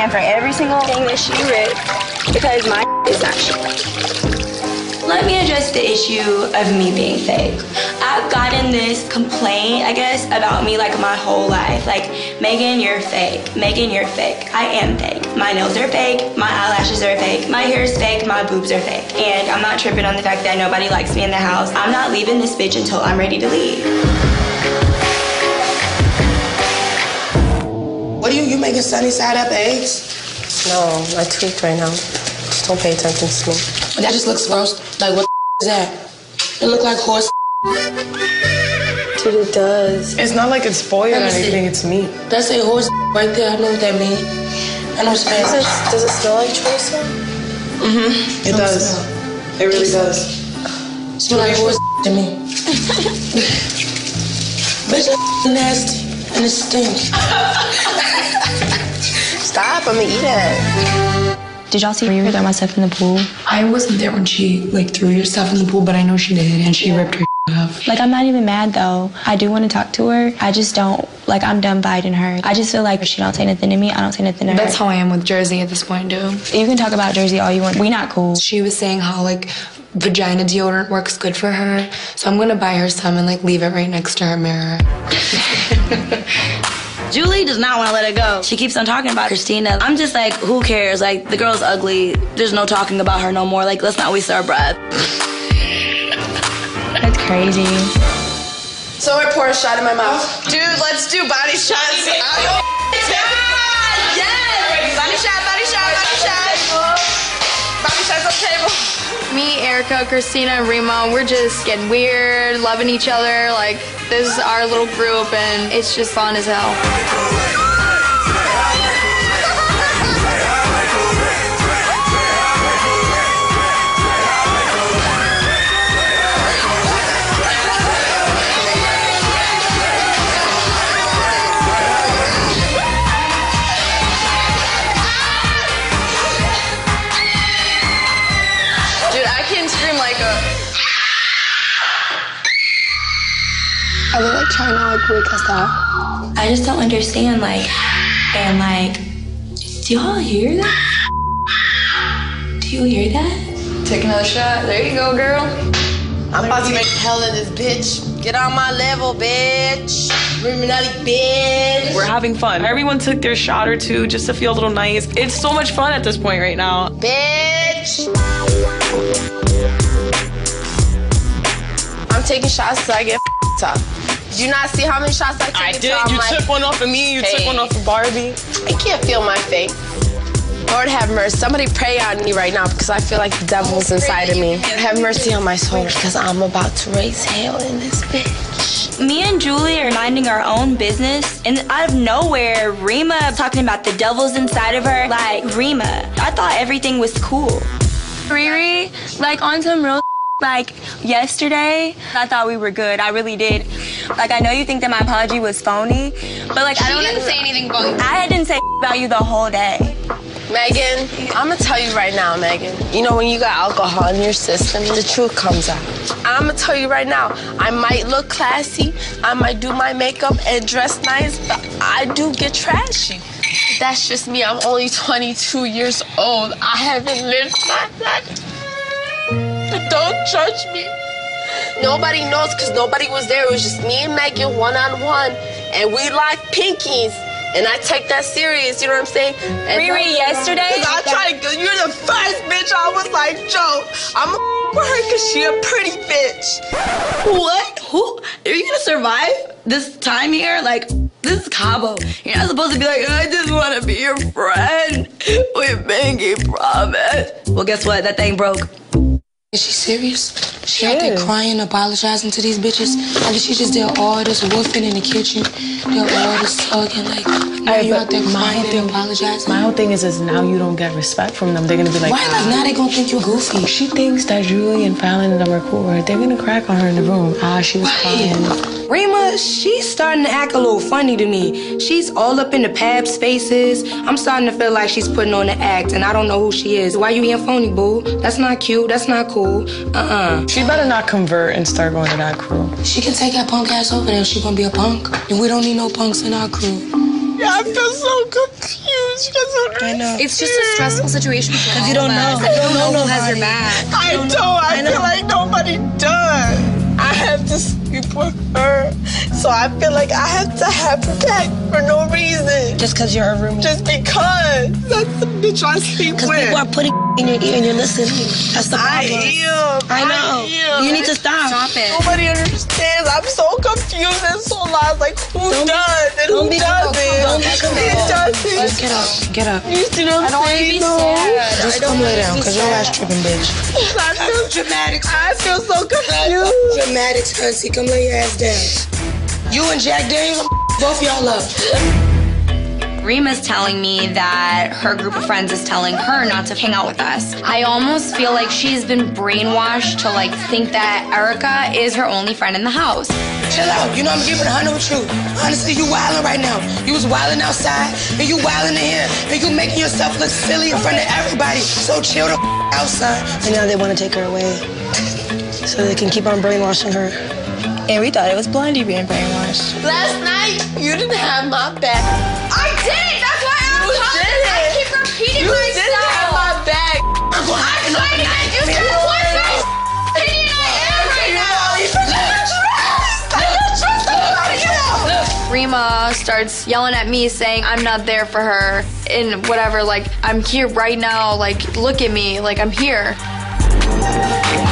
stand for every single thing that she ripped because my is not shit. Let me address the issue of me being fake. I've gotten this complaint, I guess, about me like my whole life. Like, Megan, you're fake. Megan, you're fake. I am fake. My nails are fake. My eyelashes are fake. My hair is fake. My boobs are fake. And I'm not tripping on the fact that nobody likes me in the house. I'm not leaving this bitch until I'm ready to leave. What are you, you making sunny side up eggs? No, I tweaked right now. Just don't pay attention to me. That just looks gross. Like, what is that? It look like horse. Dude, it does. It's not like it's spoiled or Let me see. anything, it's meat. That's a horse right there. I know what that means. And I know Does Spanish. it, does it smell like chorizo? Mhm. It does. It really does. Smell like horse to me. Bitch, that nasty. And it stinks. Stop, I'm gonna eat it. Did y'all see her throw my stuff in the pool? I wasn't there when she like threw your stuff in the pool, but I know she did, and she ripped her off. Like, I'm not even mad though. I do want to talk to her. I just don't, like, I'm done fighting her. I just feel like if she don't say nothing to me, I don't say nothing to her. That's how I am with Jersey at this point, too. You can talk about Jersey all you want. We not cool. She was saying how like vagina deodorant works good for her, so I'm gonna buy her some and like leave it right next to her mirror. Julie does not want to let it go. She keeps on talking about Christina. I'm just like, who cares? Like, the girl's ugly. There's no talking about her no more. Like, let's not waste our breath. That's crazy. So I pour a shot in my mouth. Oh. Dude, let's do body shots. Yes! Body shot, body shot, body shot. Me, Erica, Christina, and Rima, we're just getting weird, loving each other. Like, this is our little group, and it's just fun as hell. Are they like trying to like wake us up? I just don't understand, like, and like, do y'all hear that? Do you hear that? Take another shot. There you go, girl. I'm about to make hell in this bitch. Get on my level, bitch. Ruminelli, bitch. We're having fun. Everyone took their shot or two just to feel a little nice. It's so much fun at this point right now. Bitch. I'm taking shots till I get up. Did you not see how many shots I took? I until did. You like, took one off of me. You took one off of Barbie. I can't feel my face. Lord have mercy. Somebody pray on me right now because I feel like the devil's inside of me. Have mercy on my soul because I'm about to raise hell in this bitch. Me and Julie are minding our own business, and out of nowhere, Rima talking about the devil's inside of her. Like, Rima, I thought everything was cool. Riri, like, on some real like yesterday, I thought we were good. I really did. Like, I know you think that my apology was phony, but like, I don't didn't say anything about you. I didn't say about you the whole day. Megan, I'm gonna tell you right now, Megan. You know when you got alcohol in your system, the truth comes out. I'm gonna tell you right now. I might look classy, I might do my makeup and dress nice, but I do get trashy. That's just me. I'm only 22 years old. I haven't lived my life. Don't judge me. Nobody knows because nobody was there. It was just me and Megan one on one, and we like pinkies. And I take that serious, you know what I'm saying? And Riri, yesterday- Cause I tried, cause you're the first bitch I was like, Joe, I'm a with her cause she a pretty bitch. What? Who? Are you gonna survive this time here? Like, this is Cabo. You're not supposed to be like, I just wanna be your friend. With Binky promise. Well, guess what? That thing broke. Is she serious? She out there crying, apologizing to these bitches. Like she just did all this woofing in the kitchen, did all this tugging. Like now Hey, you out there my crying whole and thing- apologizing. My whole thing is, is now you don't get respect from them. They're gonna be like, Why? Like now they gonna think you're goofy. she thinks that Julie and Fallon and them are cool. Right? They're gonna crack on her in the room. Ah, she was crying. Rima, she's starting to act a little funny to me. She's all up in the pab spaces. I'm starting to feel like she's putting on an act, and I don't know who she is. Why you being phony, boo? That's not cute. That's not cool. Uh-uh. She better not convert and start going to that crew. She can take that punk ass over there. She gonna be a punk, and we don't need no punks in our crew. Yeah, I feel so confused. You guys don't I know. It's just a stressful situation because you don't know. You You don't don't know who has your back. I don't. I, feel like nobody does. I have to sleep with her, so I feel like I have to have her back for no reason. Just because you're a roommate. Just because that's the bitch I sleep with. Because with. people are putting in your ear and you're listening. That's the problem. I am. I know. am. You need to stop. Stop it. Nobody understands. I'm so confused and so lost. Like who does and who don't be doesn't? Don't be It doesn't. Get up. Get up. You see what I'm saying? No. Just come lay down, because your ass tripping, bitch. I feel Dramatics. I feel so confused. Dramatics, Hunty. Come lay your ass down. You and Jack Daniels, both y'all up. Rima's telling me that her group of friends is telling her not to hang out with us. I almost feel like she's been brainwashed to like think that Erica is her only friend in the house. Chill out. You know I'm giving a hundred truth. Honestly, you wilding right now. You was wilding outside, and you wilding in here, and you making yourself look silly in front of everybody. So chill the outside. And now they want to take her away. so they can keep on brainwashing her. And we thought it was Blondie being brainwashed. Last night you didn't have my back. I did. That's why I'm You talking. did I keep repeating You myself. didn't have my back. I'm fighting it. You said it was my opinion. I am right now. Rima starts yelling at me saying I'm not there for her and whatever like I'm here right now like look at me like I'm here